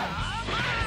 Ah!